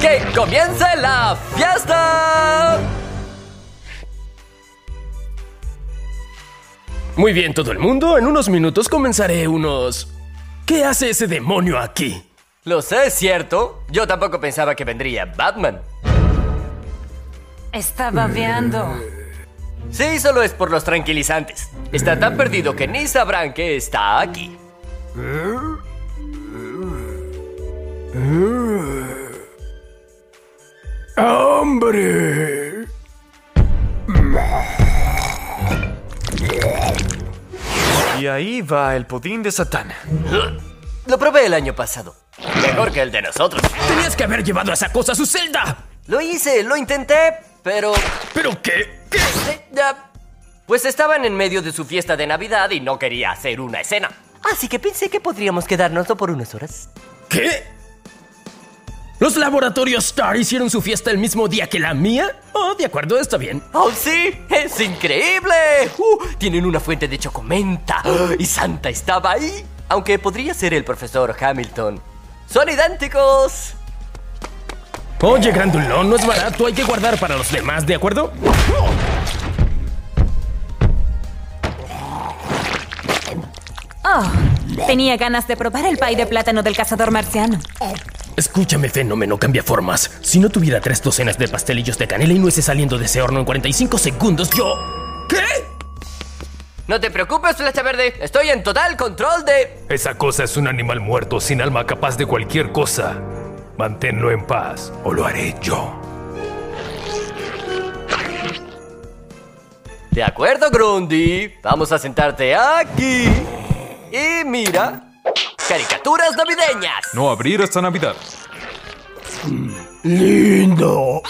¡Que comience la fiesta! Muy bien, todo el mundo. En unos minutos comenzaré unos... ¿Qué hace ese demonio aquí? Lo sé, ¿cierto? Yo tampoco pensaba que vendría Batman. Está babeando. Sí, solo es por los tranquilizantes. Está tan perdido que ni sabrán que está aquí. ¡Hombre! Y ahí va el pudín de Satán. Lo probé el año pasado. Mejor que el de nosotros. Tenías que haber llevado esa cosa a su celda. Lo hice, lo intenté, pero... ¿Pero qué? ¿Qué? Pues estaban en medio de su fiesta de Navidad y no quería hacer una escena. Así que pensé que podríamos quedárnoslo por unas horas. ¿Qué? ¿Los laboratorios Star hicieron su fiesta el mismo día que la mía? Oh, de acuerdo, está bien. ¡Oh, sí! ¡Es increíble! Uh, tienen una fuente de chocomenta. Y Santa estaba ahí. Aunque podría ser el profesor Hamilton. ¡Son idénticos! Oye, grandulón, no es barato, hay que guardar para los demás, ¿de acuerdo? Oh, tenía ganas de probar el pay de plátano del cazador marciano. Escúchame, fenómeno cambia formas. Si no tuviera tres docenas de pastelillos de canela y nueces saliendo de ese horno en 45 segundos, yo... ¿Qué? No te preocupes, Flecha Verde. Estoy en total control de... Esa cosa es un animal muerto sin alma capaz de cualquier cosa. Manténlo en paz o lo haré yo. De acuerdo, Grundy. Vamos a sentarte aquí. Y mira. Caricaturas navideñas. No abrir esta Navidad. Lindo.